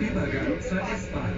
Übergang zur S-Bahn.